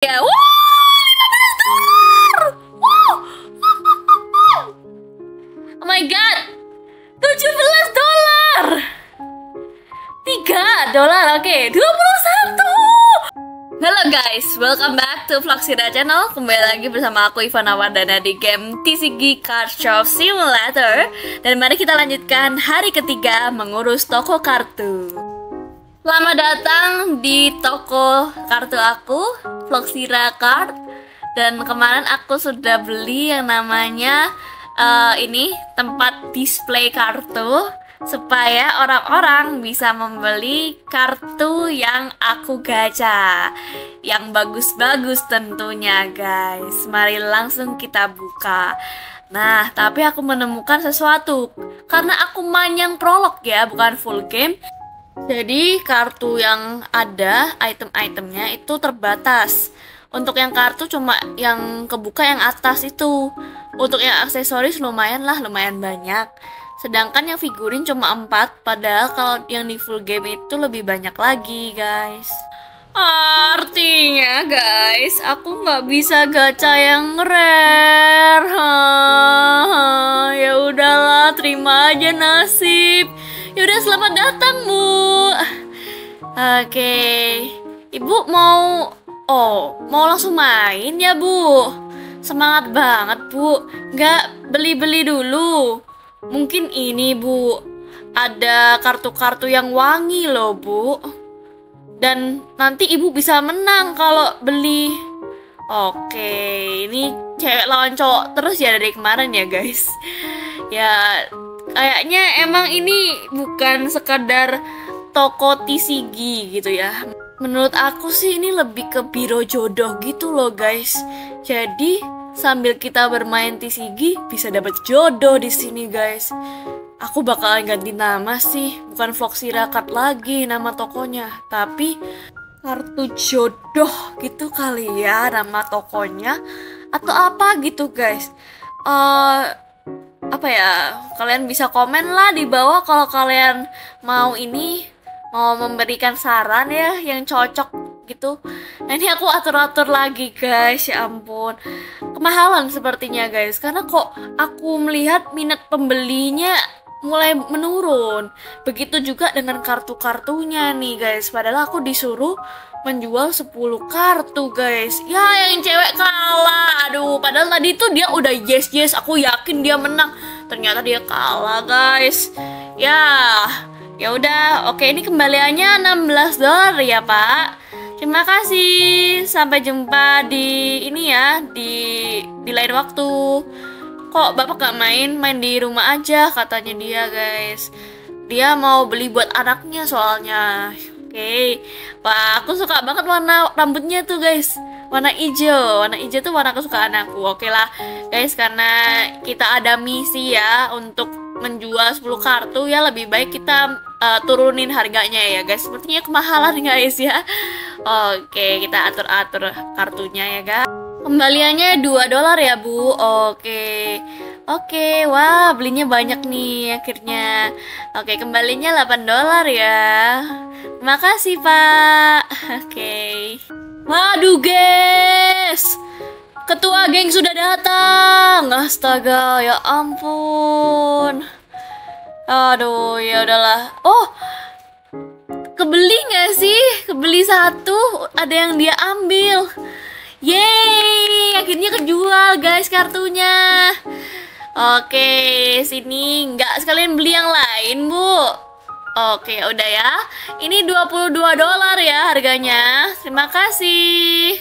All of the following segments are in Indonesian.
Ya, wow, 15 dolar. Wow. Oh my god. 17 dolar. 3 dolar. Oke, 21. Halo guys, welcome back to Vlogsira Channel Kembali lagi bersama aku Ivana Wardana di game TCG Card Shop Simulator Dan mari kita lanjutkan hari ketiga mengurus toko kartu Selamat datang di toko kartu aku, Vlogsira Card. Dan kemarin aku sudah beli yang namanya uh, ini tempat display kartu supaya orang-orang bisa membeli kartu yang aku gacha. Yang bagus-bagus tentunya guys. Mari langsung kita buka. Nah tapi aku menemukan sesuatu. Karena aku main yang prolog ya bukan full game jadi kartu yang ada item-itemnya itu terbatas untuk yang kartu cuma yang kebuka yang atas itu untuk yang aksesoris lumayan lah lumayan banyak Sedangkan yang figurin cuma 4, padahal kalau yang di full game itu lebih banyak lagi, guys. Artinya, guys, aku nggak bisa gacha yang rare. ya udahlah, terima aja nasib. Ya udah selamat datang, Bu. Oke. Ibu mau Oh, mau langsung main ya, Bu? Semangat banget, Bu. Nggak beli-beli dulu. Mungkin ini, Bu. Ada kartu-kartu yang wangi loh, Bu. Dan nanti Ibu bisa menang kalau beli. Oke, ini cewek lawan cowok terus ya dari kemarin ya, guys. Ya, kayaknya emang ini bukan sekadar toko TCG gitu ya. Menurut aku sih ini lebih ke biro jodoh gitu loh, guys. Jadi, sambil kita bermain TCG bisa dapat jodoh di sini guys. Aku bakalan ganti nama sih, bukan Vlogsira Card lagi nama tokonya, tapi kartu jodoh gitu kali ya nama tokonya atau apa gitu guys. Uh, apa ya? Kalian bisa komen lah di bawah kalau kalian mau ini mau memberikan saran ya yang cocok gitu. Nah ini aku atur-atur lagi guys. Ya ampun. Kemahalan sepertinya guys. Karena kok aku melihat minat pembelinya mulai menurun. Begitu juga dengan kartu-kartunya nih guys. Padahal aku disuruh menjual 10 kartu guys. Ya yang cewek kalah. Aduh padahal tadi tuh dia udah yes yes aku yakin dia menang. Ternyata dia kalah guys. Ya ya udah. Oke ini kembaliannya 16 dolar ya pak. Terima kasih. Sampai jumpa di ini ya, di di lain waktu. Kok Bapak gak main? Main di rumah aja katanya dia, guys. Dia mau beli buat anaknya soalnya. Oke. Okay. Wah, aku suka banget warna rambutnya tuh, guys. Warna hijau. Warna hijau tuh warna kesukaan aku. Oke okay lah, guys, karena kita ada misi ya untuk menjual 10 kartu ya lebih baik kita uh, turunin harganya ya guys sepertinya kemahalan guys ya oke kita atur-atur kartunya ya guys kembaliannya 2 dolar ya bu oke oke wah belinya banyak nih akhirnya oke kembalinya 8 dolar ya terima kasih pak oke waduh guys Ketua geng sudah datang. Astaga, ya ampun. Aduh, ya udahlah. Oh, kebeli nggak sih? Kebeli satu, ada yang dia ambil. Yeay, akhirnya kejual guys kartunya. Oke, sini nggak sekalian beli yang lain, Bu. Oke, udah ya. Ini 22 dolar ya harganya. Terima kasih.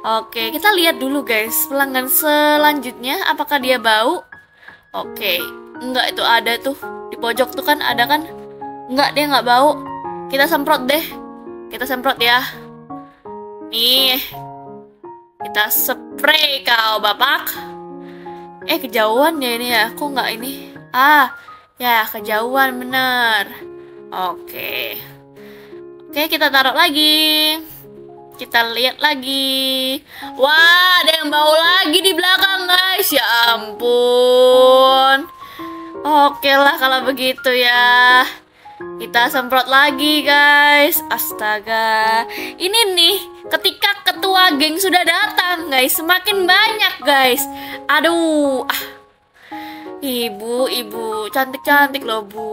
Oke, kita lihat dulu guys pelanggan selanjutnya apakah dia bau? Oke, enggak itu ada tuh di pojok tuh kan ada kan? Enggak dia nggak bau. Kita semprot deh. Kita semprot ya. Nih, kita spray kau bapak. Eh kejauhan ya ini ya, kok nggak ini? Ah, ya kejauhan bener. Oke, oke kita taruh lagi. Kita lihat lagi. Wah, ada yang bau lagi di belakang, guys. Ya ampun. Oke lah kalau begitu ya. Kita semprot lagi guys. Astaga. Ini nih ketika ketua geng sudah datang guys Semakin banyak guys. Aduh ah. Ibu, ibu. Cantik-cantik loh bu.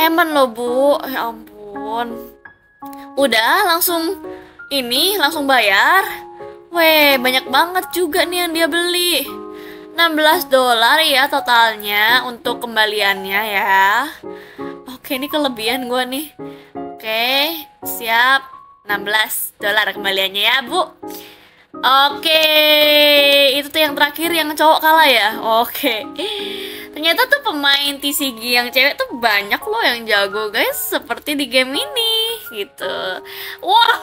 Emen loh bu. Ya ampun. Udah langsung Ini langsung bayar. Weh banyak banget juga nih yang dia beli 16 dolar ya totalnya untuk kembaliannya ya Oke, ini kelebihan gue nih. Oke, siap. 16 dolar kembaliannya ya, Bu. Oke, itu tuh yang terakhir yang cowok kalah ya. Oke. Ternyata tuh pemain TCG yang cewek tuh banyak loh yang jago, guys, seperti di game ini gitu. Wah,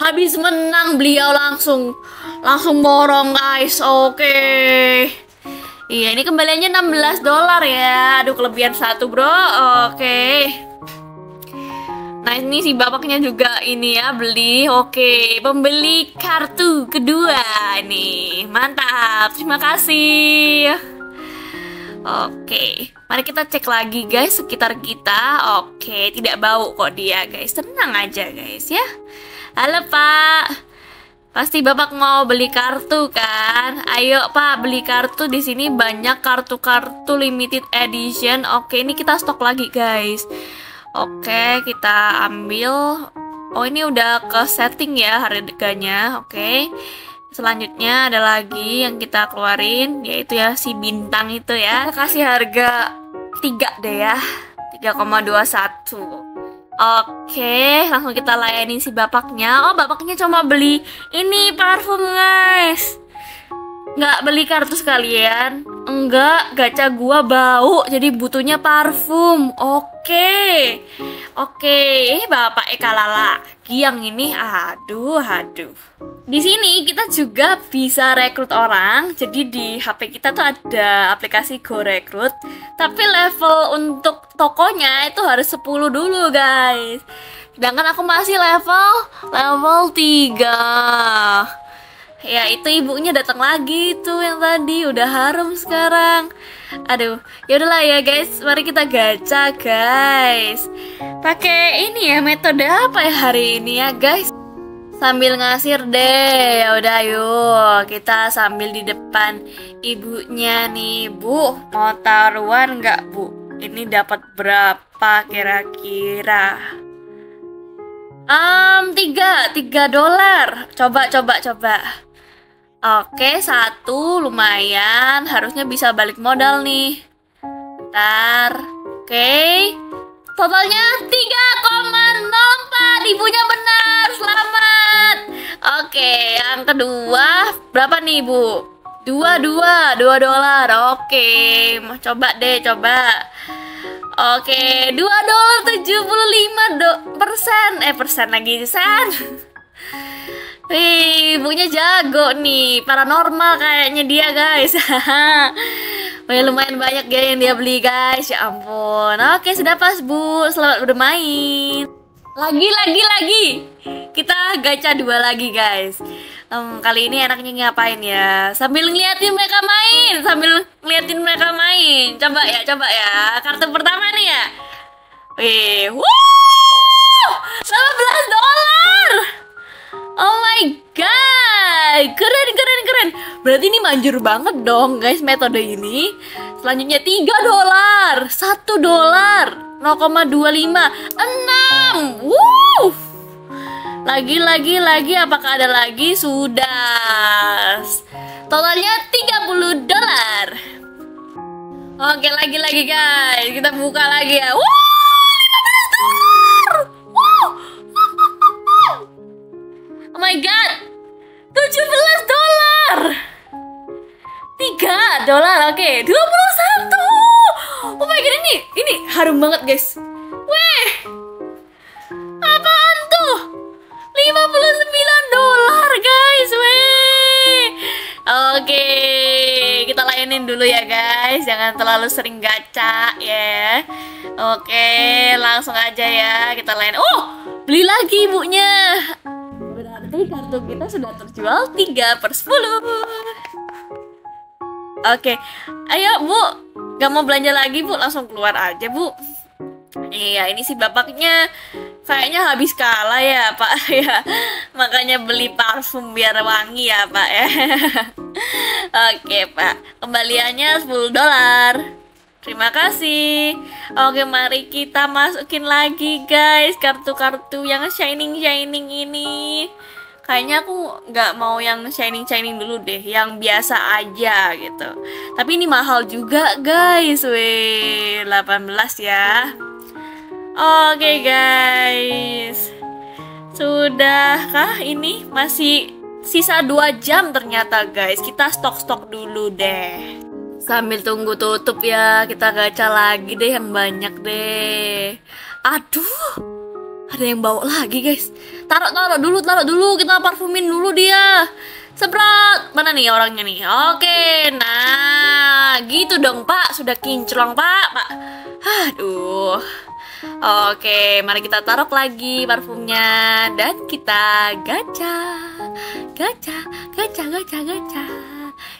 habis menang beliau langsung langsung borong, guys. Oke. Iya, ini kembaliannya 16 dolar ya. Aduh, kelebihan satu, bro. Oke. Nah, ini si bapaknya juga ini ya, beli. Oke, pembeli kartu kedua nih. Mantap. Terima kasih. Oke, mari kita cek lagi guys sekitar kita. Oke, tidak bau kok dia guys. Tenang aja guys ya. Halo Pak. Pasti Bapak mau beli kartu kan? Ayo Pak, beli kartu di sini banyak kartu-kartu limited edition. Oke, ini kita stok lagi, guys. Oke, kita ambil. Oh, ini udah ke setting ya harganya. Oke. Selanjutnya ada lagi yang kita keluarin yaitu ya si bintang itu ya. Kita kasih harga 3 deh ya. 3,21. Oke, langsung kita layani si bapaknya. Oh, bapaknya cuma beli ini parfum, guys. Nggak beli kartu sekalian. Enggak, gacha gua bau, jadi butuhnya parfum. Oke. Oke, Bapak Eka Lala. Yang ini aduh, aduh. Di sini kita juga bisa rekrut orang. Jadi di HP kita tuh ada aplikasi Go Rekrut. Tapi level untuk tokonya itu harus 10 dulu, guys. Sedangkan aku masih level level 3. Ya itu ibunya datang lagi tuh yang tadi udah harum sekarang. Aduh, ya udahlah ya guys, mari kita gacha guys. Pakai ini ya metode apa ya hari ini ya guys? sambil ngasir deh ya udah yuk kita sambil di depan ibunya nih bu mau taruhan nggak bu ini dapat berapa kira-kira? Um tiga tiga dolar. Coba coba coba. Oke satu lumayan. Harusnya bisa balik modal nih. Ntar oke. Totalnya 3,04 ibunya benar. Selamat. Oke yang kedua. Berapa nih ibu? Dua dua. Dua dolar. Oke. Coba deh coba oke dua dolar tujuh puluh lima persen eh persen lagi sen Wih, ibunya jago nih, paranormal kayaknya dia guys. Wih, lumayan banyak ya yang dia beli guys, ya ampun. Oke, sudah pas bu, selamat bermain. Lagi, lagi, lagi. Kita gacha dua lagi guys. Um, kali ini enaknya ngapain ya? Sambil ngeliatin mereka main, sambil ngeliatin mereka main. Coba ya, coba ya. Kartu pertama nih ya. Wih, wow, 18 dolar. Oh my god, keren keren keren. Berarti ini manjur banget dong guys metode ini. Selanjutnya 3 dolar, 1 dolar, 0,25, 6. Wuh. Lagi lagi lagi apakah ada lagi? Sudah. Totalnya 30 dolar. Oke, lagi lagi guys. Kita buka lagi ya. Wuh, 15 dolar. Wuh. Oh my god 17 dolar 3 dolar oke okay. 21 Oh my god ini Ini harum banget guys dulu ya guys. Jangan terlalu sering gacha ya. Oke. Langsung aja ya. Kita layan Oh Beli lagi ibunya. Berarti kartu kita sudah terjual 3 per 10 Oke, ayo bu, gak mau belanja lagi bu, langsung keluar aja bu. Iya, ini si bapaknya kayaknya habis kalah ya, Pak. Ya. Makanya beli parfum biar wangi ya, Pak ya. Oke, Pak. Kembaliannya 10 dolar. Terima kasih. Oke, mari kita masukin lagi, guys, kartu-kartu yang shining-shining ini. Kayaknya aku nggak mau yang shining-shining dulu deh, yang biasa aja gitu. Tapi ini mahal juga, guys. Weh, 18 ya. Oke guys Sudahkah ini masih sisa 2 jam ternyata guys. Kita stok-stok dulu deh. Sambil tunggu tutup ya Kita gacha lagi deh yang banyak deh. Aduh Ada yang bawa lagi guys. Taruh taruh dulu taruh dulu. Kita parfumin dulu dia. Semprot. Mana nih orangnya nih? Oke Nah gitu dong pak. Sudah kinclong pak. Pak. Aduh. Oke, mari kita taruh lagi parfumnya. Dan kita gacha. Gacha, gacha, gacha, gacha.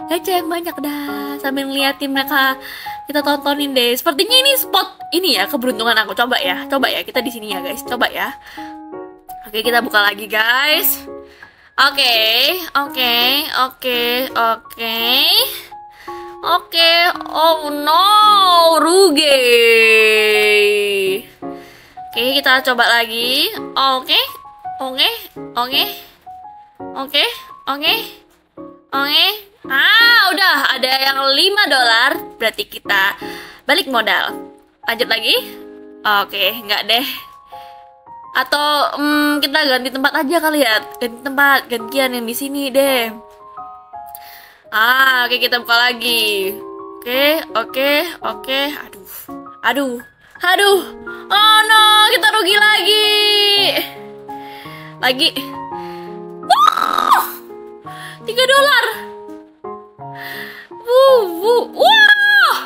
Gacha yang banyak dah sambil ngeliatin mereka kita tontonin deh. Sepertinya ini spot ini ya keberuntungan aku. Coba ya, coba ya kita di sini ya guys. Coba ya. Oke, kita buka lagi guys. Oke, oke, oke, oke. Oke, oh no, rugi. Oke, kita coba lagi. Oke, oke, oke, oke, oke, oke. Ah, udah ada yang 5 dolar. Berarti kita balik modal. Lanjut lagi. Oke, nggak deh. Atau hmm, kita ganti tempat aja kali ya. Ganti tempat, gantian yang di sini deh. Ah, oke kita buka lagi. Oke, oke, oke. Aduh. Aduh. Aduh. Oh no, kita rugi lagi. Lagi. 3 dolar. Wuh, wuh. Wah!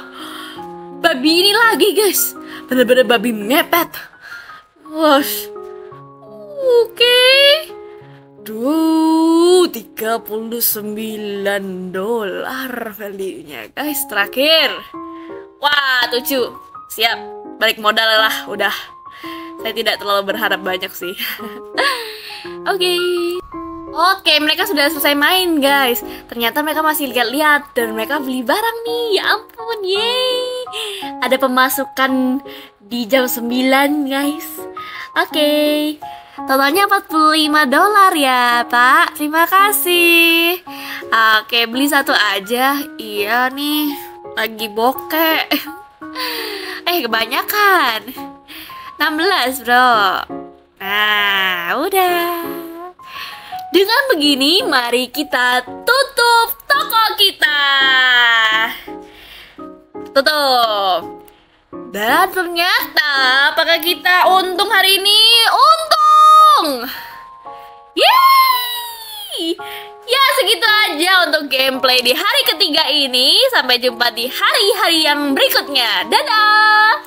Babi ini lagi, guys. Bener-bener babi mepet. Wah. Oke. Duh, 39 dolar value-nya guys terakhir. Wah, 7. Siap, balik modal lah, udah. Saya tidak terlalu berharap banyak sih. Oke. okay. Oke, mereka sudah selesai main, guys. Ternyata mereka masih lihat-lihat dan mereka beli barang nih. Ya ampun, yeay. Ada pemasukan di jam 9, guys. Oke. Totalnya 45 dolar ya, Pak. Terima kasih. Oke, beli satu aja. Iya nih, lagi bokeh. Eh, kebanyakan. 16, Bro. Nah, udah. Dengan begini, mari kita tutup toko kita. Tutup. Dan ternyata, apakah kita untung hari ini? Untung! Yeay! Ya segitu aja untuk gameplay di hari ketiga ini. Sampai jumpa di hari-hari yang berikutnya. Dadah!